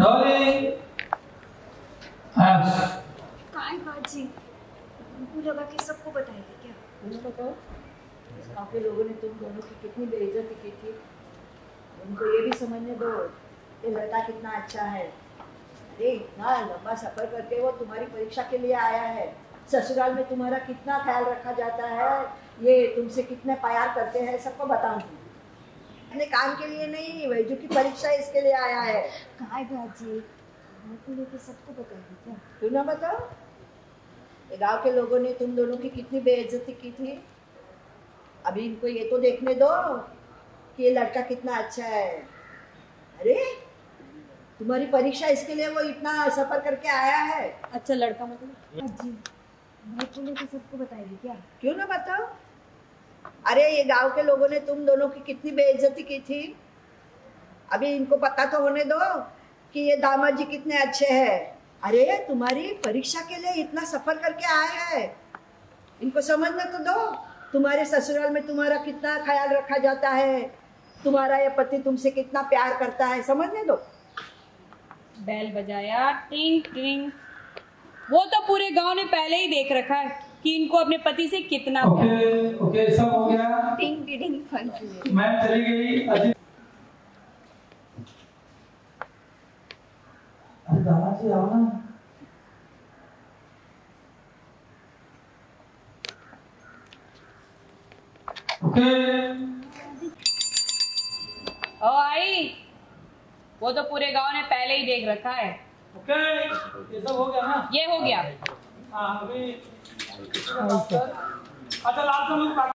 Rolling. Action. काय बाजी उनको लगा कि सबको बताएगी क्या? मुझे बताओ। इस गाँव के लोगों ने तुम दोनों की कितनी बेइज्जती की थी। उनको ये भी समझने दो ये लड़का कितना अच्छा है। अरे इतना लंबा सफ़र करके वो तुम्हारी परीक्षा के लिए आया है। ससुराल में तुम्हारा कितना ख्याल रखा जाता है। ये तुमसे कितने प्यार करते हैं सबको बताऊँगी अपने काम के लिए नहीं वैजू की परीक्षा इसके लिए आया है। काय बाजी लेके सबको बताएगी क्या क्यों ना बताओ? ये गाँव के लोगों ने तुम दोनों की कितनी बेइज्जती की थी। अभी इनको ये तो देखने दो कि ये लड़का कितना अच्छा है। अरे तुम्हारी परीक्षा इसके लिए वो इतना सफ़र करके आया है। अच्छा लड़का मतलब? भाई को लेके सबको बताएगी क्या? क्यों ना बताओ? अरे, ये गाँव के लोगों ने तुम दोनों की कितनी बेइज्जती की थी? अभी इनको पता तो होने दो कि ये दामाद जी कितने अच्छे हैं। अरे, तुम्हारी परीक्षा के लिए इतना सफ़र करके आए हैं। इनको समझने तो दो, तुम्हारे ससुराल में तुम्हारा कितना ख्याल रखा जाता है, तुम्हारा ये पति तुमसे कितना प्यार करता है, समझने दो। बैल बजाया, टिंग टिंग। वो तो पूरे गाँव ने पहले ही देख रखा है। कि इनको अपने पति से कितना प्यार। है। ओके ओके सब हो गया। टिंग फंसी मैम चली गई अरे दादाजी आओ ना। ओके ओ आई वो तो पूरे गाँव ने पहले ही देख रखा है। ओके okay, ये सब हो गया ना? ये हो गया। हाँ अभी अच्छा लास्ट में